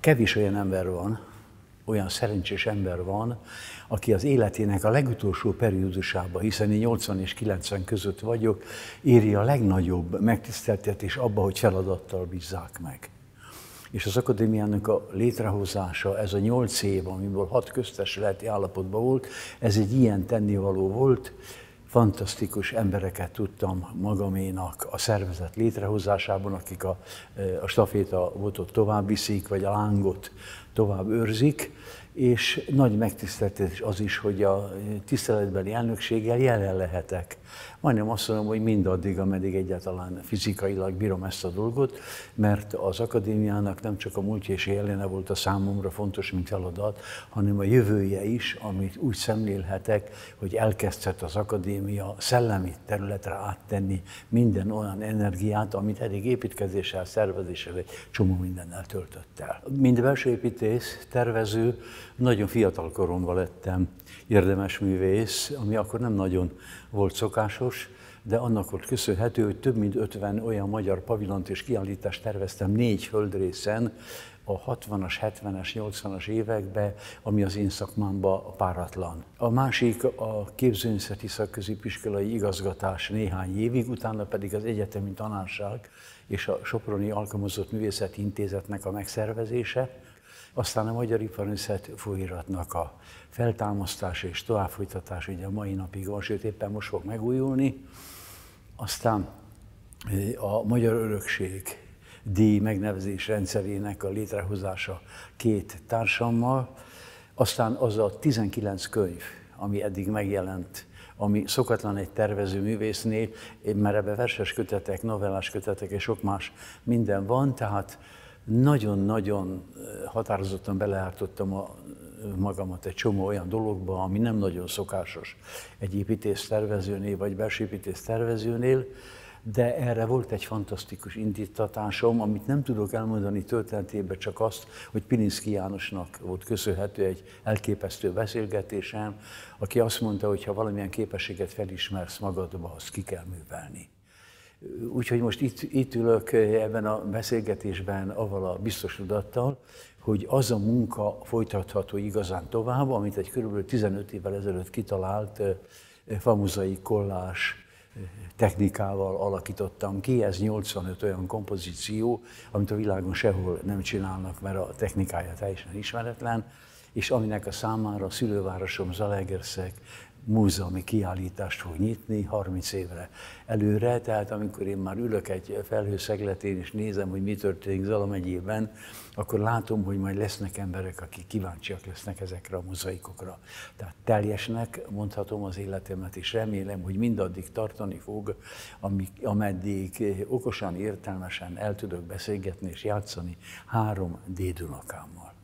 kevés olyan ember van, olyan szerencsés ember van, aki az életének a legutolsó periódusában, hiszen én 80 és 90 között vagyok, éri a legnagyobb megtiszteltetés abba, hogy feladattal bízzák meg. És az akadémiának a létrehozása, ez a nyolc év, amiből hat köztesületi állapotban volt, ez egy ilyen tennivaló volt, fantasztikus embereket tudtam magaménak a szervezet létrehozásában, akik a, a staféta votot tovább viszik, vagy a lángot tovább őrzik, és nagy megtiszteltetés az is, hogy a tiszteletbeli elnökséggel jelen lehetek. Majdnem azt mondom, hogy mindaddig, ameddig egyáltalán fizikailag bírom ezt a dolgot, mert az akadémiának nem csak a múltja és jelene volt a számomra fontos, mint feladat, hanem a jövője is, amit úgy szemlélhetek, hogy elkezdhet az akadémia szellemi területre áttenni minden olyan energiát, amit eddig építkezéssel, szervezéssel, egy csomó mindennel töltött el. Mint belső építész, tervező, nagyon fiatal koromban lettem érdemes művész, ami akkor nem nagyon volt szokásos, de annak volt köszönhető, hogy több mint 50 olyan magyar pavilont és kiállítást terveztem négy földrészen, a 60-as, 70-es, 80-as években, ami az én szakmámban páratlan. A másik a képzőművészeti szakközépiskolai igazgatás néhány évig, utána pedig az egyetemi tanárság és a Soproni Alkalmazott Művészeti Intézetnek a megszervezése, aztán a Magyar Iparművészet folyóiratnak a feltámasztása és továbbfolytatás ugye a mai napig van, sőt éppen most fog megújulni. Aztán a Magyar Örökség díj megnevezés rendszerének a létrehozása két társammal, aztán az a 19 könyv, ami eddig megjelent, ami szokatlan egy tervező művésznél, mert ebben verses kötetek, novellás kötetek és sok más minden van, tehát nagyon-nagyon határozottan beleártottam a magamat egy csomó olyan dologba, ami nem nagyon szokásos egy építész tervezőnél, vagy belső építész tervezőnél, de erre volt egy fantasztikus indítatásom, amit nem tudok elmondani történetében, csak azt, hogy Pilinszki Jánosnak volt köszönhető egy elképesztő beszélgetésem, aki azt mondta, hogy ha valamilyen képességet felismersz magadba, azt ki kell művelni. Úgyhogy most itt, itt ülök ebben a beszélgetésben avval a biztos tudattal, hogy az a munka folytatható igazán tovább, amit egy kb. 15 évvel ezelőtt kitalált famuzai kollás technikával alakítottam ki. Ez 85 olyan kompozíció, amit a világon sehol nem csinálnak, mert a technikája teljesen ismeretlen, és aminek a számára a szülővárosom Zalegerszeg múzeumi kiállítást fog nyitni 30 évre előre, tehát amikor én már ülök egy felhőszegletén és nézem, hogy mi történik Zala megyében, akkor látom, hogy majd lesznek emberek, akik kíváncsiak lesznek ezekre a mozaikokra. Tehát teljesnek mondhatom az életemet, és remélem, hogy mindaddig tartani fog, ameddig okosan, értelmesen el tudok beszélgetni és játszani három dédunokámmal.